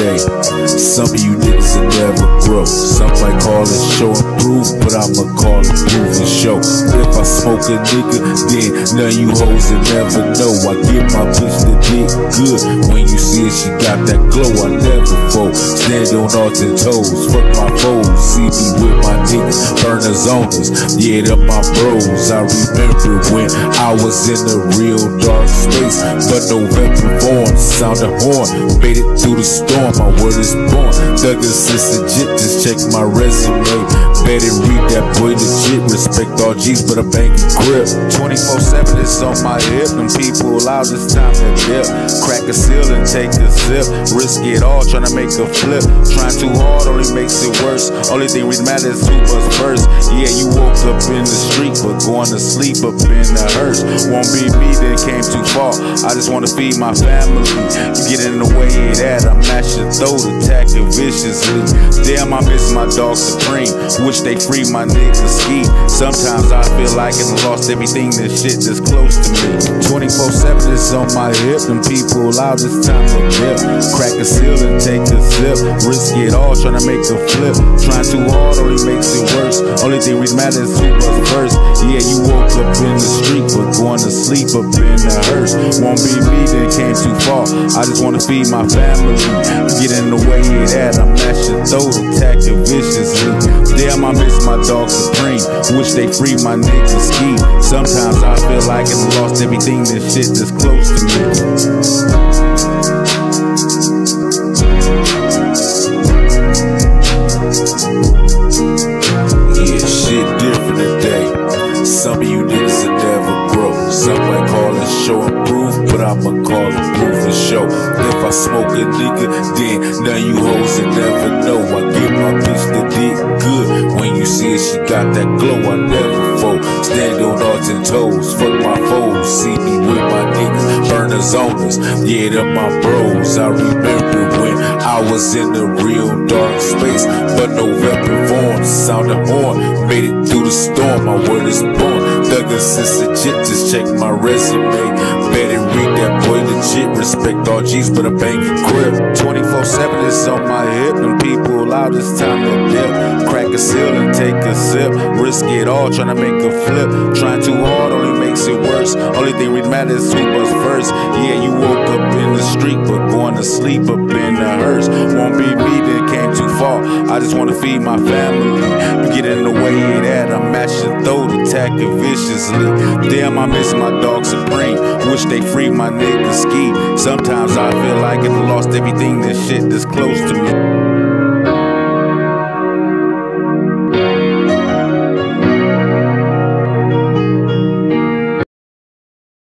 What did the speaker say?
day. Some of you niggas will never grow. Some might call it show and prove, but I'ma call it prove and show. If I smoke a nigga, then none of you hoes will never know. I give my bitch the dick good. When you see it, she got that glow. I never fold. Stand on all ten toes. Fuck my foes. See me with my niggas. Burners the us. Yeah, they're my bros. I remember when I was in the real dark space. But November forms. Sound the horn. It through the storm. My word is born. Douglas is legit. Just check my resume. Better read that boy legit. Respect all G's, but a banking grip. 24 7 is on my hip. Them people out this time to dip. Crack a seal and take a sip. Risk it all, tryna make a flip. Trying too hard only makes it worse. Only thing really matters is who was first. Yeah, you woke up in the street, but going to sleep up in the hearse. Won't be me, then came too far. I just wanna feed my family. You get in the way of that, I mash your throat, attack it viciously. Damn, I miss my dog supreme. Wish they free my nigga ski. Sometimes I feel like I've lost everything, this shit that's close to me. 24 7 is on my hip, and people out this time to dip. Crack a seal and take a sip. Risk it all, tryna make a flip. Trying too hard only makes it worse. Only thing really matters is who was first. Yeah, you woke up in the street, but going to sleep up in the hearse. Won't be me, then came too far. I just wanna feed my family. Get in the way of that, I'm mash your throat, attack it viciously. Dog supreme. Wish they free my nigga ski. Sometimes I feel like I've lost everything, this shit that's close to me. Yeah, shit different today. Some of you niggas will never grow. Some might call it show and proof, but I'ma call it proof and show. If I smoke a nigga, then none you hoes will never know. I give my bitch the dick good. See she got that glow. I never fold. Stand on all ten toes. Fuck my foes. See me with my niggas. Burners on us. Yeah, them my bros. I remember when I was in the real dark space. But November form, sound a horn. Made it through the storm. My word is born. Is legit. Just check my resume. Better read that boy legit. Respect all G's, but a banking grip. 24 7 is on my hip. And people out this time to dip. Crack a seal and take a sip. Risk it all, tryna make a flip. Trying too hard only makes it worse. Only thing really matters is who was first. Yeah, you woke up in the street, but going to sleep up in the hearse. Won't be me, then far. I just wanna feed my family. You get in the way that, I mash your throat, attack it viciously. Damn, I miss my dog supreme. Wish they free my nigga ski. Sometimes I feel like I lost everything, this shit that's close to me.